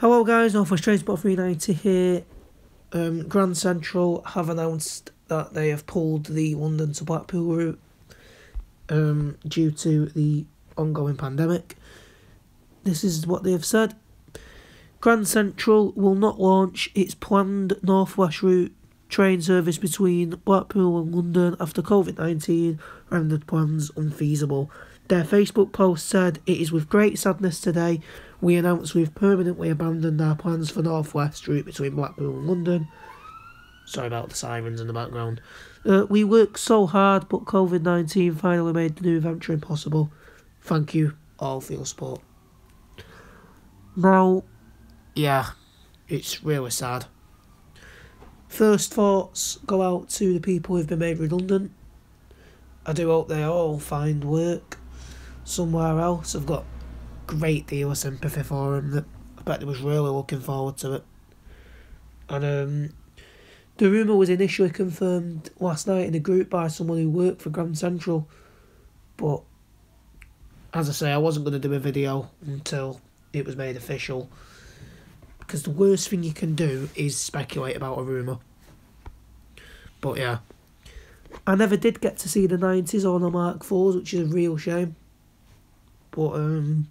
Hello guys, North West Trainspotter 390 here. Um, Grand Central have announced that they have pulled the London to Blackpool route um, due to the ongoing pandemic. This is what they have said. Grand Central will not launch its planned Northwest route train service between Blackpool and London after COVID 19 rendered plans unfeasible. Their Facebook post said, It is with great sadness today we announce we've permanently abandoned our plans for Northwest route between Blackpool and London. Sorry about the sirens in the background. Uh, we worked so hard, but COVID 19 finally made the new venture impossible. Thank you all for your support. Now, yeah, it's really sad. First thoughts go out to the people who've been made redundant. I do hope they all find work somewhere else. I've got great deal of sympathy for them. I bet they was really looking forward to it. And um, the rumour was initially confirmed last night in a group by someone who worked for Grand Central, but as I say, I wasn't going to do a video until it was made official because the worst thing you can do is speculate about a rumour. But yeah. I never did get to see the 90s or the Mark 4s, which is a real shame. But um,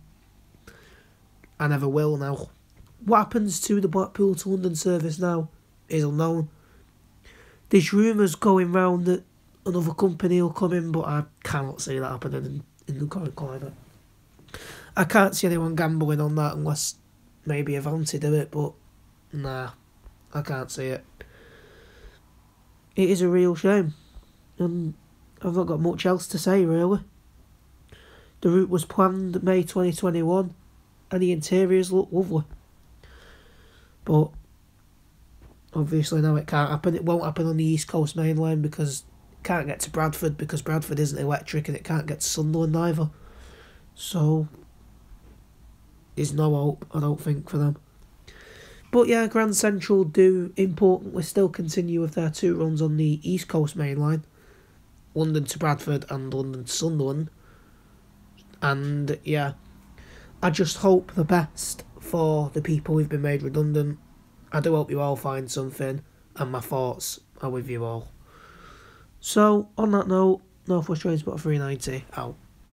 I never will now. What happens to the Blackpool to London service now is unknown. There's rumours going round that another company will come in, but I cannot see that happening in, in the current climate. I can't see anyone gambling on that unless maybe Avanti do it, but nah, I can't see it. It is a real shame, and I've not got much else to say really. The route was planned May 2021, and the interiors look lovely. But obviously now it can't happen. It won't happen on the East Coast Main Line because it can't get to Bradford because Bradford isn't electric and it can't get to Sunderland either. So there's no hope, I don't think, for them. But yeah, Grand Central do importantly still continue with their two runs on the East Coast Main Line, London to Bradford and London to Sunderland. And yeah, I just hope the best for the people who've been made redundant. I do hope you all find something, and my thoughts are with you all. So, on that note, Northwest Trainspotter 390 out.